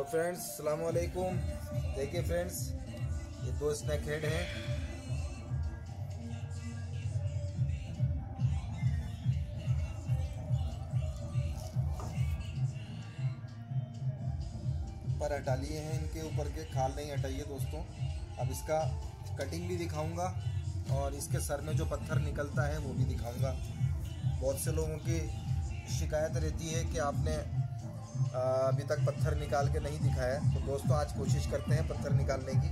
तो फ्रेंड्स सलाम वालेकुम देखिए फ्रेंड्स, ये दो स्नैक हेड हैं। पर हटा लिए हैं इनके ऊपर के, खाल नहीं हटाइए दोस्तों। अब इसका कटिंग भी दिखाऊँगा और इसके सर में जो पत्थर निकलता है, वो भी दिखाऊँगा। बहुत से लोगों की शिकायत रहती है कि आपने अभी तक पत्थर निकाल के नहीं दिखाया तो दोस्तों, आज कोशिश करते हैं पत्थर निकालने की।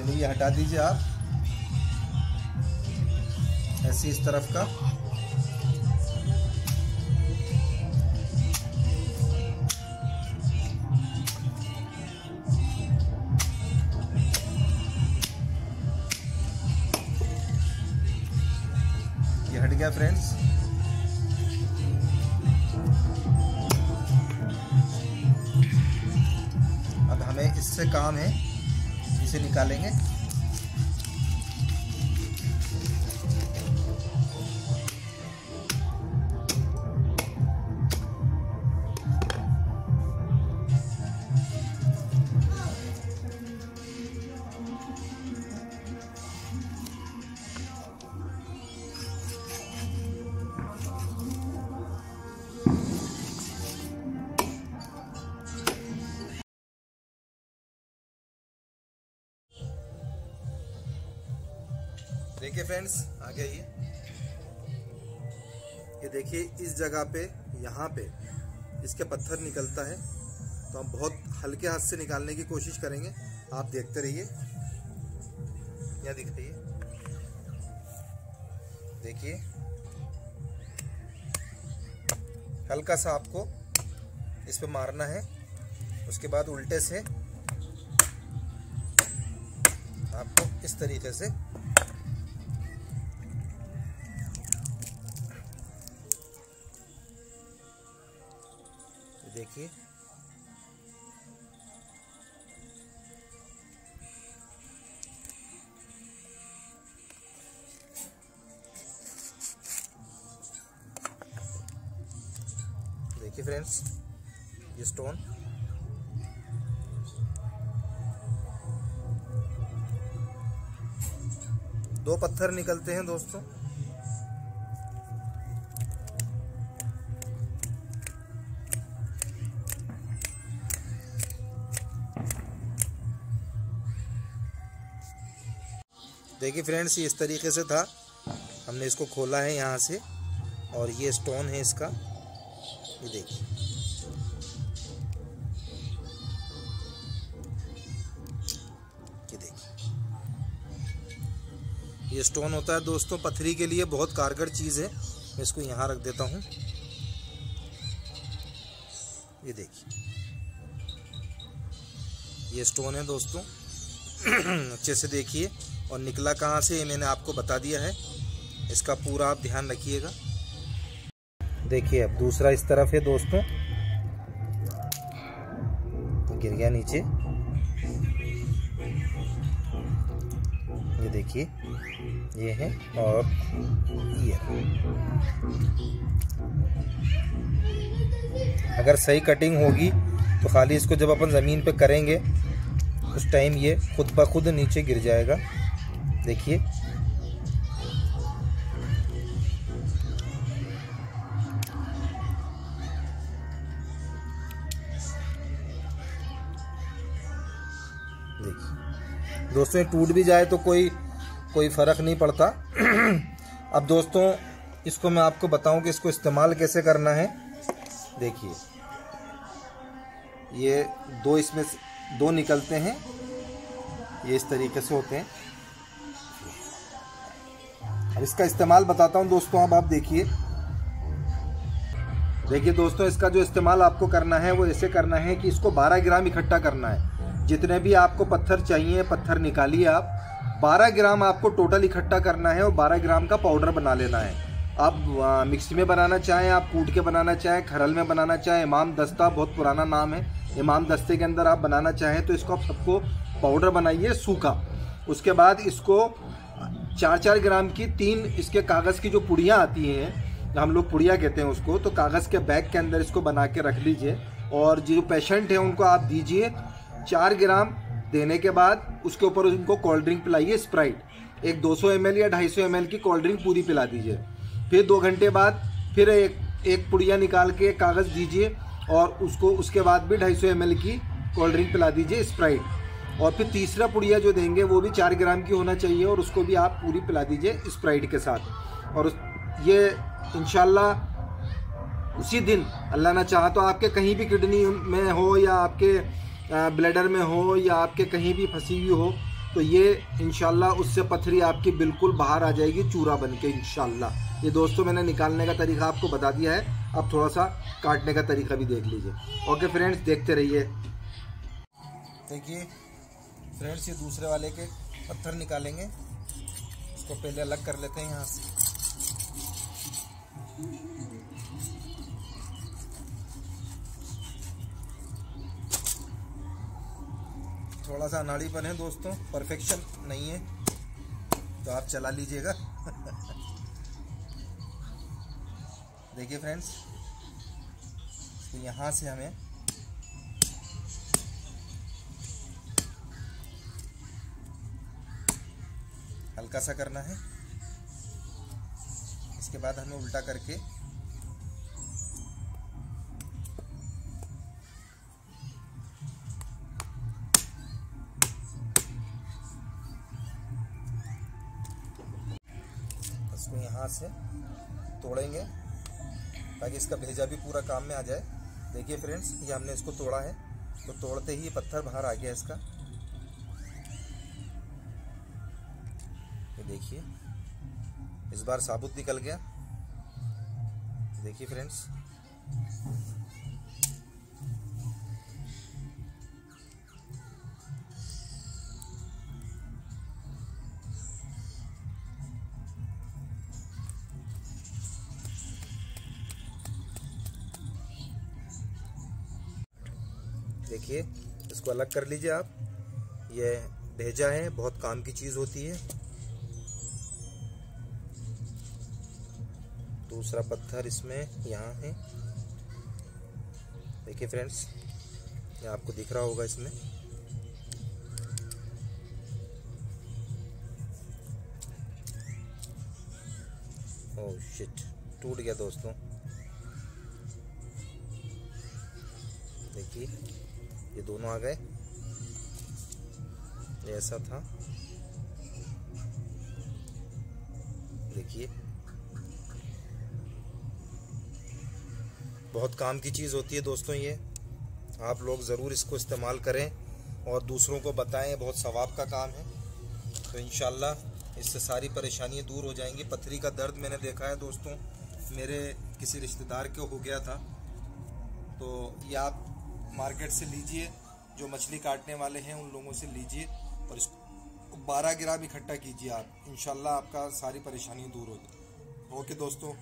चलिए ये हटा दीजिए आप। ऐसे इस तरफ़ का। ये हट गया फ्रेंड्स अब हमें इससे काम है। इसे निकालेंगे। देखिए फ्रेंड्स आगे गया ये ये देखिए, इस जगह पे, यहाँ पे इसके पत्थर निकलता है। तो हम बहुत हल्के हाथ से निकालने की कोशिश करेंगे। आप देखते रहिए। यहाँ दिखाइए। देखिए। हल्का सा आपको इस पे मारना है। उसके बाद उल्टे से आपको इस तरीके से देखिए देखिए फ्रेंड्स ये स्टोन दो पत्थर निकलते हैं दोस्तों। देखिए फ्रेंड्स इस तरीके से था। हमने इसको खोला है यहाँ से, और ये स्टोन है इसका। ये देखिए। ये देखिए। ये स्टोन होता है दोस्तों, पथरी के लिए बहुत कारगर चीज़ है। मैं इसको यहाँ रख देता हूँ। ये देखिए। ये स्टोन है दोस्तों। अच्छे से देखिए। और निकला कहाँ से ये मैंने आपको बता दिया है। इसका पूरा आप ध्यान रखिएगा। देखिए, अब दूसरा इस तरफ़ है दोस्तों। गिर गया नीचे। ये देखिए, ये है और ये। अगर सही कटिंग होगी तो खाली इसको जब अपन ज़मीन पे करेंगे, उस टाइम ये खुद ब खुद नीचे गिर जाएगा। देखिए। दोस्तों टूट भी जाए तो कोई कोई फ़र्क नहीं पड़ता। अब दोस्तों, इसको मैं आपको बताऊँ कि इसको इस्तेमाल कैसे करना है। देखिए। ये दो इसमें दो निकलते हैं। ये इस तरीके से होते हैं। इसका इस्तेमाल बताता हूँ दोस्तों, अब आप देखिए। देखिए दोस्तों, इसका जो इस्तेमाल आपको करना है, वो ऐसे करना है कि इसको 12 ग्राम इकट्ठा करना है। जितने भी आपको पत्थर चाहिए, पत्थर निकालिए आप। 12 ग्राम आपको टोटल इकट्ठा करना है और 12 ग्राम का पाउडर बना लेना है। आप मिक्सी में बनाना चाहें, आप कूट के बनाना चाहें, खरल में बनाना चाहें, इमाम दस्ता बहुत पुराना नाम है। इमाम दस्ते के अंदर आप बनाना चाहें तो इसको आप सबको पाउडर बनाइए, सूखा। उसके बाद इसको चार चार ग्राम की तीन इसके कागज़ की जो पुड़ियाँ आती हैं, हम लोग पुड़िया कहते हैं उसको तो कागज़ के बैग के अंदर इसको बना के रख लीजिए। और जो पेशेंट है, उनको आप दीजिए चार ग्राम देने के बाद उसके ऊपर उनको कोल्ड ड्रिंक पिलाइए स्प्राइट एक 200 सौ या 250 सौ की कोल्ड ड्रिंक पूरी पिला दीजिए। फिर दो घंटे बाद फिर एक एक पुड़िया निकाल के कागज़ दीजिए और उसको, उसके बाद भी ढाई सौ की कोल्ड ड्रिंक पिला दीजिए स्प्राइट और फिर तीसरा पुड़िया जो देंगे, वो भी चार ग्राम की होना चाहिए और उसको भी आप पूरी पिला दीजिए स्प्राइट के साथ। और ये इनशाला उसी दिन, अल्लाह ना चाह तो आपके कहीं भी किडनी में हो या आपके ब्लडर में हो या आपके कहीं भी फंसी हुई हो तो ये इनशाला उससे पथरी आपकी बिल्कुल बाहर आ जाएगी, चूरा बन के इनशाला ये दोस्तों मैंने निकालने का तरीका आपको बता दिया है अब थोड़ा सा काटने का तरीका भी देख लीजिए। ओके फ्रेंड्स, देखते रहिए। देखिए फ्रेंड्स ये दूसरे वाले के पत्थर निकालेंगे। इसको पहले अलग कर लेते हैं यहाँ से। थोड़ा सा अनाड़ीपन है दोस्तों, परफेक्शन नहीं है। तो आप चला लीजिएगा। देखिए फ्रेंड्स तो यहाँ से हमें हल्का सा करना है? इसके बाद हमें उल्टा करके इसको यहाँ से तोड़ेंगे ताकि इसका भेजा भी पूरा काम में आ जाए। देखिए फ्रेंड्स, ये हमने इसको तोड़ा है। तो तोड़ते ही पत्थर बाहर आ गया इसका। ये देखिए। इस बार साबुत निकल गया। देखिए फ्रेंड्स। देखिए, इसको अलग कर लीजिए आप। ये भेजा है, बहुत काम की चीज़ होती है। दूसरा पत्थर इसमें यहाँ है। देखिए फ्रेंड्स ये आपको दिख रहा होगा इसमें। ओह शिट टूट गया दोस्तों। देखिए, ये दोनों आ गए। ऐसा था। देखिए। बहुत काम की चीज़ होती है दोस्तों ये। आप लोग ज़रूर इसको इस्तेमाल करें और दूसरों को बताएँ, बहुत सवाब का काम है। तो इन इससे सारी परेशानियाँ दूर हो जाएँगी। पथरी का दर्द मैंने देखा है दोस्तों, मेरे किसी रिश्तेदार के हो गया था। तो ये आप मार्केट से लीजिए, जो मछली काटने वाले हैं उन लोगों से लीजिए और इसको बारह ग्राम इकट्ठा कीजिए आप। इनशाला आपका सारी परेशानी दूर हो जाए। ओके दोस्तों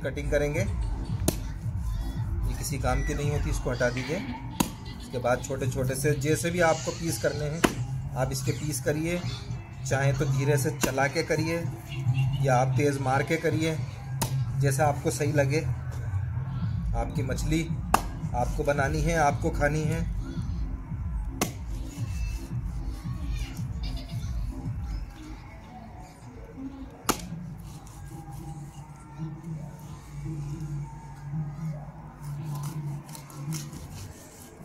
कटिंग करेंगे। ये किसी काम की नहीं होती, इसको हटा दीजिए। इसके बाद छोटे छोटे से, जैसे भी आपको पीस करने हैं, आप इसके पीस करिए। चाहे तो धीरे से चला के करिए, या आप तेज़ मार के करिए, जैसा आपको सही लगे। आपकी मछली आपको बनानी है, आपको खानी है।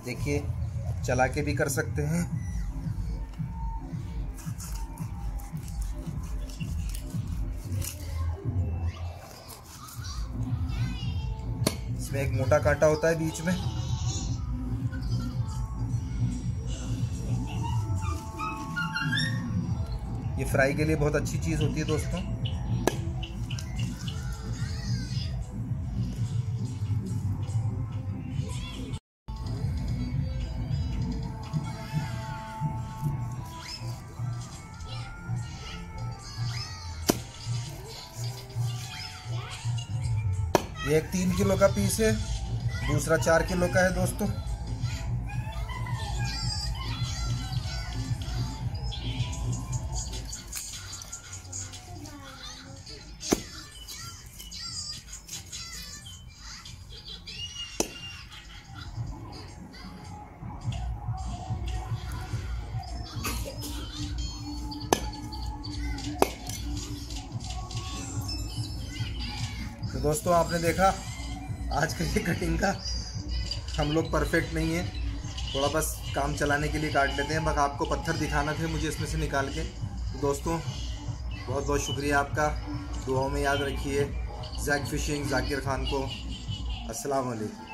देखिए, चला के भी कर सकते हैं। इसमें एक मोटा कांटा होता है बीच में। ये फ्राई के लिए बहुत अच्छी चीज़ होती है दोस्तों। ये एक तीन किलो का पीस है दूसरा चार किलो का है दोस्तों। तो दोस्तों, आपने देखा, आज का ये कटिंग का हम लोग परफेक्ट नहीं है। थोड़ा बस काम चलाने के लिए काट लेते हैं। बस आपको पत्थर दिखाना थे मुझे इसमें से निकाल के। तो दोस्तों बहुत बहुत शुक्रिया आपका। दुआओं में याद रखिए। जैक फिशिंग, जाकिर खान को। अस्सलाम वालेकुम